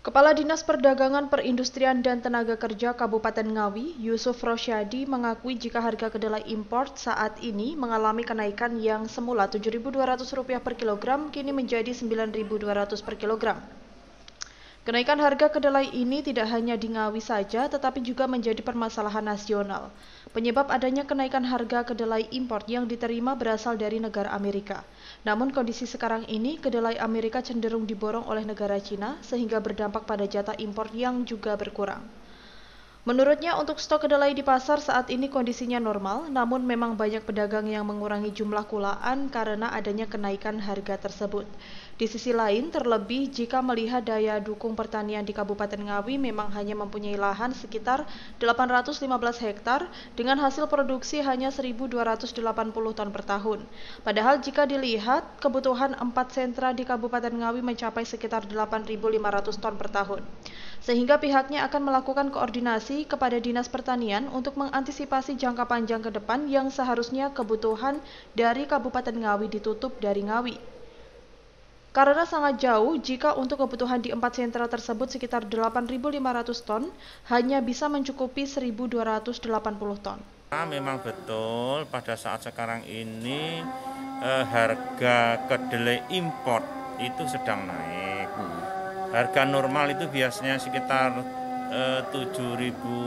Kepala Dinas Perdagangan Perindustrian dan Tenaga Kerja Kabupaten Ngawi, Yusuf Rosyadi mengakui jika harga kedelai import saat ini mengalami kenaikan yang semula Rp7.200 per kilogram kini menjadi Rp9.200 per kilogram. Kenaikan harga kedelai ini tidak hanya di Ngawi saja, tetapi juga menjadi permasalahan nasional. Penyebab adanya kenaikan harga kedelai impor yang diterima berasal dari negara Amerika. Namun kondisi sekarang ini, kedelai Amerika cenderung diborong oleh negara Cina, sehingga berdampak pada jatah impor yang juga berkurang. Menurutnya untuk stok kedelai di pasar saat ini kondisinya normal, namun memang banyak pedagang yang mengurangi jumlah kulaan karena adanya kenaikan harga tersebut. Di sisi lain, terlebih jika melihat daya dukung pertanian di Kabupaten Ngawi memang hanya mempunyai lahan sekitar 815 hektar dengan hasil produksi hanya 1.280 ton per tahun. Padahal jika dilihat, kebutuhan 4 sentra di Kabupaten Ngawi mencapai sekitar 8.500 ton per tahun. Sehingga pihaknya akan melakukan koordinasi kepada Dinas Pertanian untuk mengantisipasi jangka panjang ke depan yang seharusnya kebutuhan dari Kabupaten Ngawi ditutup dari Ngawi. Karena sangat jauh, jika untuk kebutuhan di empat sentra tersebut sekitar 8.500 ton, hanya bisa mencukupi 1.280 ton. Nah, memang betul pada saat sekarang ini eh, harga kedelai import itu sedang naik. Hmm. Harga normal itu biasanya sekitar Eh, tujuh ribu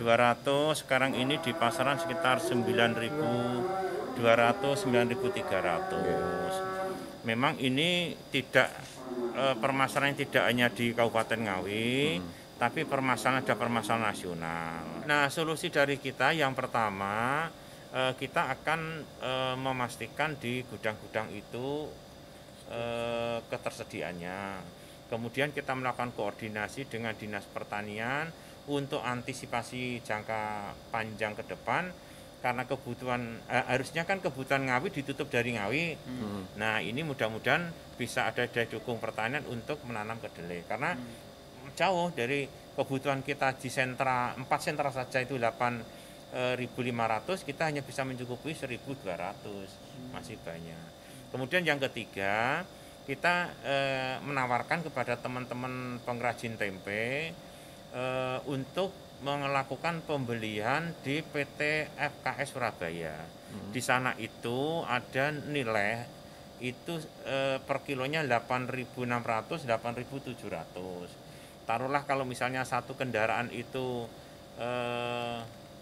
dua ratus sekarang ini di pasaran sekitar sembilan ribu dua memang ini tidak eh, permasalahan tidak hanya di Kabupaten Ngawi hmm. tapi permasalahan ada permasalahan nasional nah solusi dari kita yang pertama eh, kita akan memastikan di gudang-gudang itu ketersediaannya Kemudian kita melakukan koordinasi dengan Dinas Pertanian untuk antisipasi jangka panjang ke depan karena kebutuhan eh, harusnya kan kebutuhan Ngawi ditutup dari Ngawi. Hmm. Nah, ini mudah-mudahan bisa ada daya dukung pertanian untuk menanam kedelai karena hmm. jauh dari kebutuhan kita di sentra empat sentra saja itu 8.500 eh, kita hanya bisa mencukupi 1.200 hmm. masih banyak. Kemudian yang ketiga kita e, menawarkan kepada teman-teman pengrajin tempe e, untuk melakukan pembelian di PT FKS Surabaya. Hmm. Di sana itu ada nilai itu e, per kilonya 8.600, 8.700. Taruhlah kalau misalnya satu kendaraan itu e,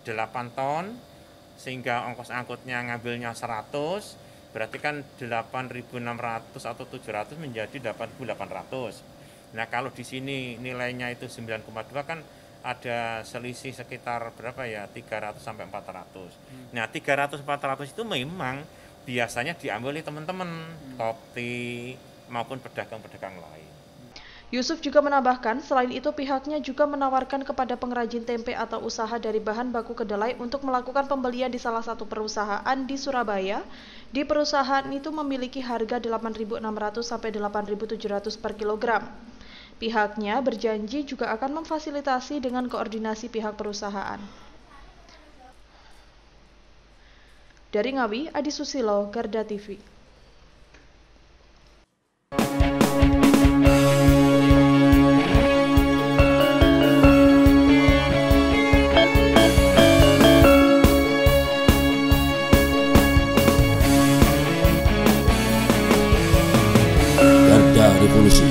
8 ton sehingga ongkos angkutnya ngambilnya 100 berarti kan 8.600 atau 700 menjadi 8.800. Nah kalau di sini nilainya itu 9,2 kan ada selisih sekitar berapa ya 300 sampai 400. Hmm. Nah 300 400 itu memang biasanya diambil oleh teman-teman hmm. Topti maupun pedagang-pedagang lain. Yusuf juga menambahkan, selain itu pihaknya juga menawarkan kepada pengrajin tempe atau usaha dari bahan baku kedelai untuk melakukan pembelian di salah satu perusahaan di Surabaya. Di perusahaan itu memiliki harga 8.600 sampai 8.700 per kilogram. Pihaknya berjanji juga akan memfasilitasi dengan koordinasi pihak perusahaan. Dari Ngawi, Adi Susilo, Garda TV. Revolusi